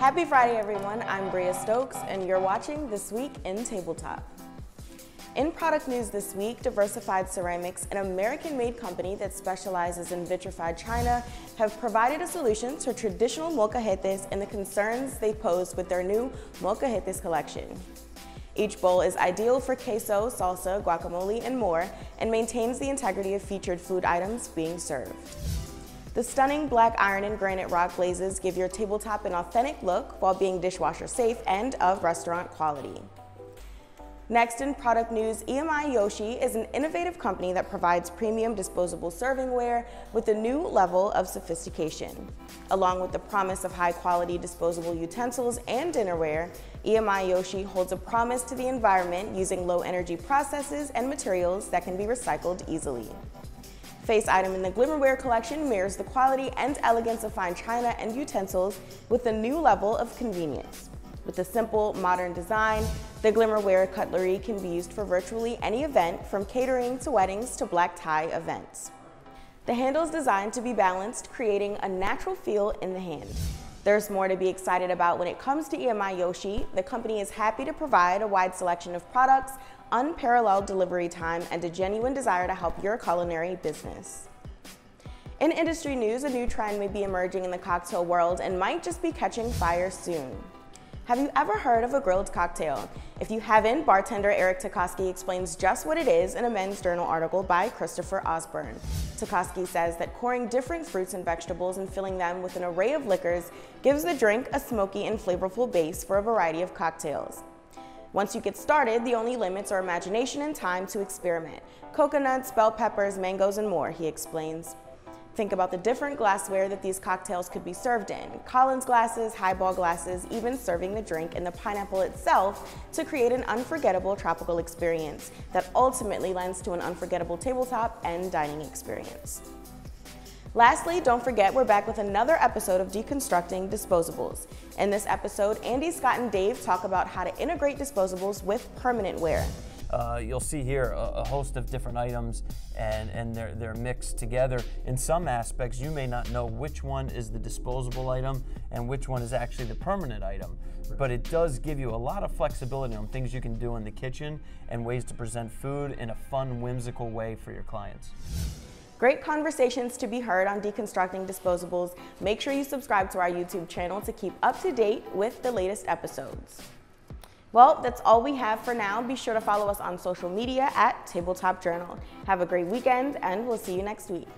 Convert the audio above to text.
Happy Friday, everyone. I'm Bria Stokes, and you're watching This Week in Tabletop. In product news this week, Diversified Ceramics, an American-made company that specializes in vitrified china, have provided a solution to traditional molcajetes and the concerns they pose with their new molcajetes collection. Each bowl is ideal for queso, salsa, guacamole, and more, and maintains the integrity of featured food items being served. The stunning black iron and granite rock glazes give your tabletop an authentic look while being dishwasher safe and of restaurant quality. Next in product news, EMI Yoshi is an innovative company that provides premium disposable servingware with a new level of sophistication. Along with the promise of high quality disposable utensils and dinnerware, EMI Yoshi holds a promise to the environment using low energy processes and materials that can be recycled easily face item in the Glimmerware collection mirrors the quality and elegance of fine china and utensils with a new level of convenience. With a simple, modern design, the Glimmerware cutlery can be used for virtually any event from catering to weddings to black tie events. The handle is designed to be balanced, creating a natural feel in the hand. There's more to be excited about when it comes to EMI Yoshi. The company is happy to provide a wide selection of products unparalleled delivery time, and a genuine desire to help your culinary business. In industry news, a new trend may be emerging in the cocktail world and might just be catching fire soon. Have you ever heard of a grilled cocktail? If you haven't, bartender Eric Tecosky explains just what it is in a Men's Journal article by Christopher Osburn. Tecosky says that coring different fruits and vegetables and filling them with an array of liquors gives the drink a smoky and flavorful base for a variety of cocktails. Once you get started, the only limits are imagination and time to experiment. Coconuts, bell peppers, mangoes, and more, he explains. Think about the different glassware that these cocktails could be served in. Collins glasses, highball glasses, even serving the drink in the pineapple itself to create an unforgettable tropical experience that ultimately lends to an unforgettable tabletop and dining experience. Lastly, don't forget we're back with another episode of Deconstructing Disposables. In this episode, Andy, Scott, and Dave talk about how to integrate disposables with permanent wear. Uh, you'll see here a, a, host of different items and, and they're, they're mixed together. In some aspects, you may not know which one is the disposable item and which one is actually the permanent item. But it does give you a lot of flexibility on things you can do in the kitchen and ways to present food in a fun, whimsical way for your clients. Great conversations to be heard on deconstructing disposables. Make sure you subscribe to our YouTube channel to keep up to date with the latest episodes. Well, that's all we have for now. Be sure to follow us on social media at Tabletop Journal. Have a great weekend, and we'll see you next week.